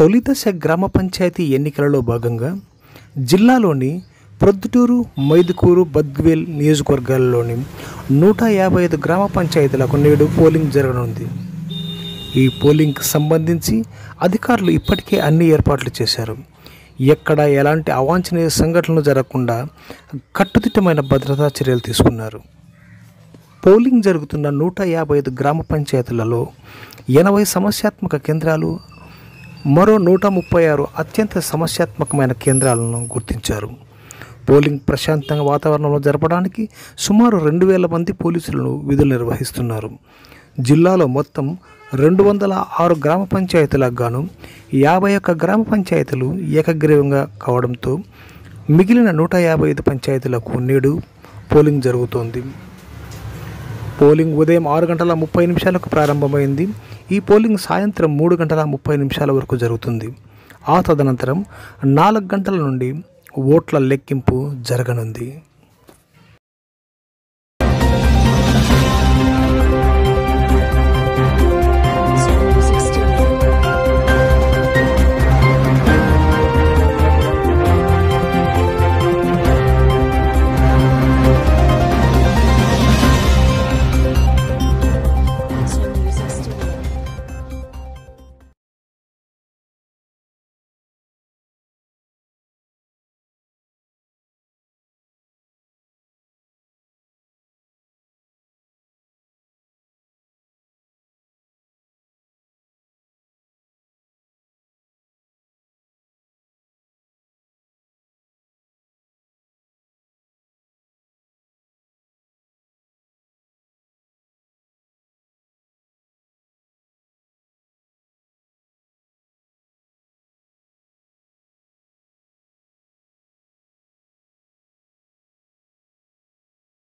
తొలి దశ గ్రామ పంచాయతీ ఎన్నికలలో భాగంగా జిల్లాలోని ప్రొద్దుటూరు మైదుకూరు బద్వేల్ నియోజకవర్గాల్లోని నూట యాభై ఐదు గ్రామ పంచాయతీలకు నేడు పోలింగ్ జరగనుంది. ఈ పోలింగ్కి సంబంధించి అధికారులు ఇప్పటికే అన్ని ఏర్పాట్లు చేశారు. ఎక్కడ ఎలాంటి అవాంఛనీయ సంఘటనలు జరగకుండా కట్టుదిట్టమైన భద్రతా చర్యలు తీసుకున్నారు. పోలింగ్ జరుగుతున్న నూట యాభై ఐదు గ్రామ పంచాయతీలలో ఎనభై సమస్యాత్మక కేంద్రాలు మరో నూట ముప్పై ఆరు అత్యంత సమస్యాత్మకమైన కేంద్రాలను గుర్తించారు. పోలింగ్ ప్రశాంతంగా వాతావరణంలో జరపడానికి సుమారు రెండు వేల మంది పోలీసులను విధులు నిర్వహిస్తున్నారు. జిల్లాలో మొత్తం రెండు వందల ఆరు గ్రామ పంచాయతీలకు గాను యాభై ఒక్క గ్రామ పంచాయతీలు ఏకగ్రీవంగా కావడంతో మిగిలిన నూట యాభై ఐదు పంచాయతీలకు నేడు పోలింగ్ జరుగుతోంది. పోలింగ్ ఉదయం ఆరు గంటల ముప్పై నిమిషాలకు ప్రారంభమైంది. ఈ పోలింగ్ సాయంత్రం మూడు గంటల ముప్పై నిమిషాల వరకు జరుగుతుంది. ఆ తదనంతరం నాలుగు గంటల నుండి ఓట్ల లెక్కింపు జరగనుంది.